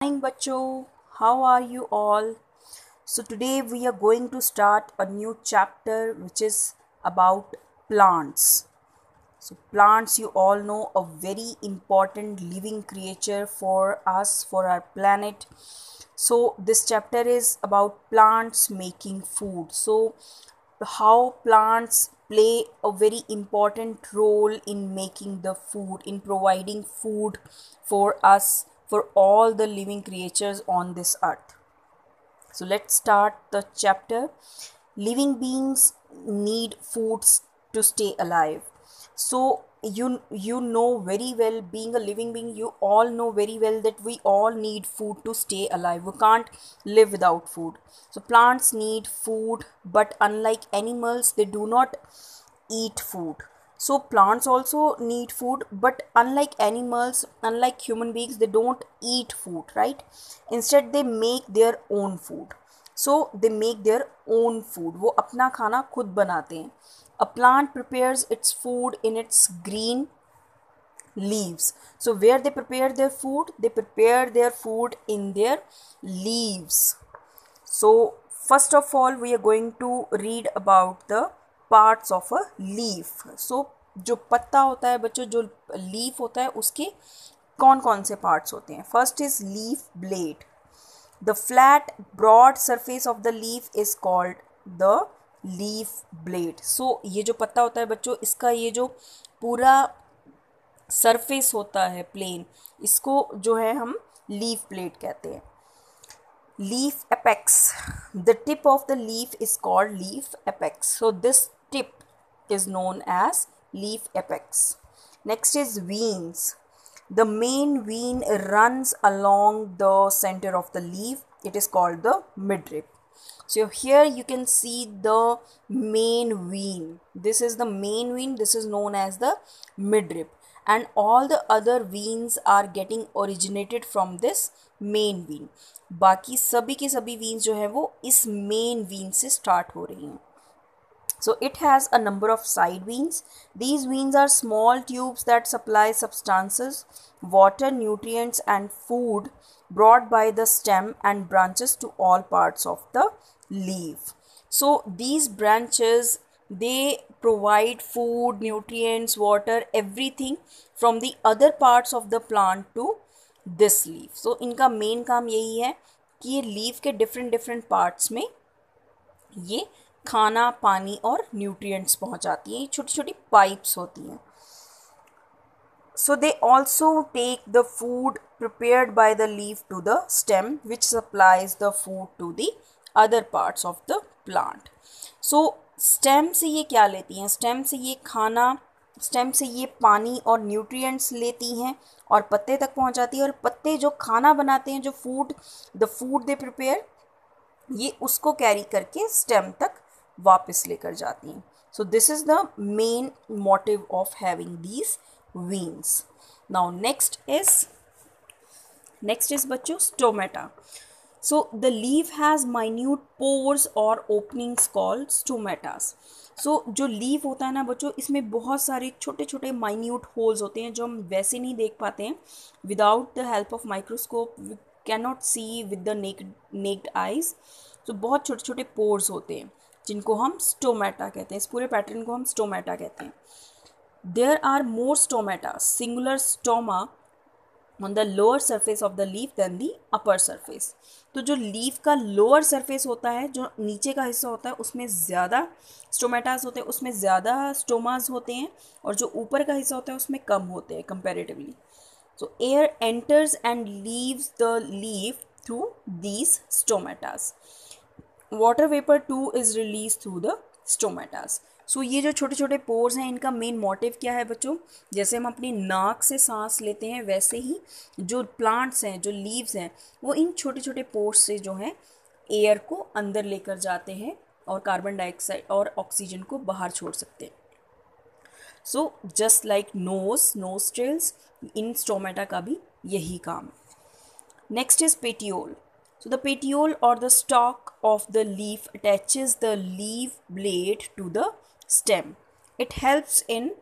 morning bachcho how are you all? So today we are going to start a new chapter which is about plants. So plants you all know a very important living creature for us for our planet. So this chapter is about plants making food. So how plants play a very important role in making the food in providing food for us for all the living creatures on this earth. So let's start the chapter. Living beings need foods to stay alive. So you you know very well being a living being you all know very well that we all need food to stay alive we can't live without food so plants need food but unlike animals they do not eat food so plants also need food but unlike animals unlike human beings they don't eat food right instead they make their own food so they make their own food वो अपना खाना खुद बनाते हैं a plant prepares its food in its green leaves so where they prepare their food they prepare their food in their leaves so first of all we are going to read about the parts of a leaf so जो पत्ता होता है बच्चों, जो leaf होता है, उसके कौन कौन से पार्ट्स होते हैं? First is leaf blade the flat broad surface of the leaf is called the leaf blade so ये जो पत्ता होता है बच्चों, इसका ये जो पूरा सरफेस होता है प्लेन इसको जो है हम लीफ ब्लेड कहते हैं। Leaf apex the tip of the leaf is called leaf apex so this tip is known as leaf apex. Next is veins. The main vein runs along the center of the leaf. It is called the midrib. So here you can see the main vein. This is the main vein. This is known as the midrib. And all the other veins are getting originated from this main vein बाकी सभी के सभी वीन्स जो है वो इस main Wien से start हो रही हैं So it has a number of side veins. These veins are small tubes that supply substances, water, nutrients and food brought by the stem and branches to all parts of the leaf. So these branches they provide food, nutrients, water, everything from the other parts of the plant to this leaf. So इनका main काम यही है कि ये leaf के different different parts में ये खाना, पानी और न्यूट्रिएंट्स पहुंचाती हैं। छोटी छोटी पाइप्स होती हैं। So they also take the food prepared by the leaf to the stem which supplies the food to the other parts of the plant so stem से ये क्या लेती हैं? स्टेम से ये खाना स्टेम से ये पानी और न्यूट्रिएंट्स लेती हैं और पत्ते तक पहुंचाती है। और पत्ते जो खाना बनाते हैं, जो food the food they prepare ये उसको कैरी करके स्टेम तक वापस लेकर जाती हैं। So this is the main motive of having these veins now next is next is बच्चों stomata so the leaf has minute pores और ओपनिंग्स कॉल्ड स्टोमेटास सो जो लीव होता है ना बच्चों, इसमें बहुत सारे छोटे छोटे माइन्यूट होल्स होते हैं जो हम वैसे नहीं देख पाते हैं। Without the help of microscope can not see with the naked naked eyes तो बहुत छोटे छोटे पोर्स होते हैं। जिनको हम स्टोमेटा कहते हैं, इस पूरे पैटर्न को हम स्टोमेटा कहते हैं। There are more stomata singular stoma on the lower surface of the leaf then the upper surface तो जो लीफ का लोअर सरफेस होता है, जो नीचे का हिस्सा होता है, उसमें ज़्यादा स्टोमेटास होते हैं, उसमें ज़्यादा स्टोमास होते हैं और जो ऊपर का हिस्सा होता है, उसमें कम होते हैं comparatively so air enters and leaves the leaf through these stomatas water vapour too is released through the stomatas so ये जो छोटे छोटे पोर्स हैं, इनका मेन मोटिव क्या है बच्चों? जैसे हम अपनी नाक से सांस लेते हैं, वैसे ही जो प्लांट्स हैं, जो लीव्स हैं, वो इन छोटे छोटे पोर्स से जो हैं एयर को अंदर लेकर जाते हैं और कार्बन डाइऑक्साइड और ऑक्सीजन को बाहर छोड़ सकते हैं। So just like nose nostrils इन स्टोमेटा का भी यही काम है। Next is petiole So the petiole or the stalk of the leaf attaches the leaf blade to the stem. It helps in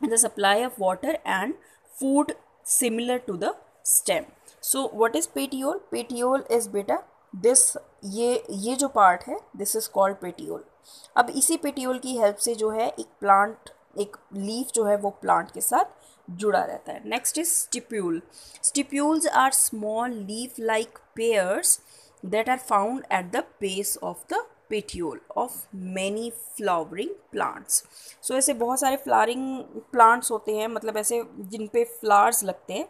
the supply of water and food similar to the stem. So what is petiole petiole is बेटा this ये ये जो part है this is called petiole अब इसी petiole की help से जो है एक प्लांट एक लीफ जो है वो प्लांट के साथ जुड़ा रहता है। Next is stipule stipules are small leaf like pairs that are found at the base of the petiole of many flowering plants so ऐसे बहुत सारे फ्लावरिंग प्लांट्स होते हैं मतलब ऐसे जिन पे फ्लावर्स लगते हैं।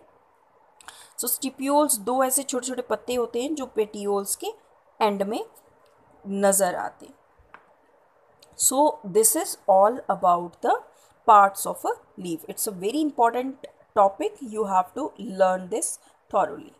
सो so, स्टिप्यूल्स दो ऐसे छोटे छोटे पत्ते होते हैं जो पेटियोल्स के एंड में नज़र आते हैं। So this is all about the parts of a leaf. It's a very important topic. You have to learn this thoroughly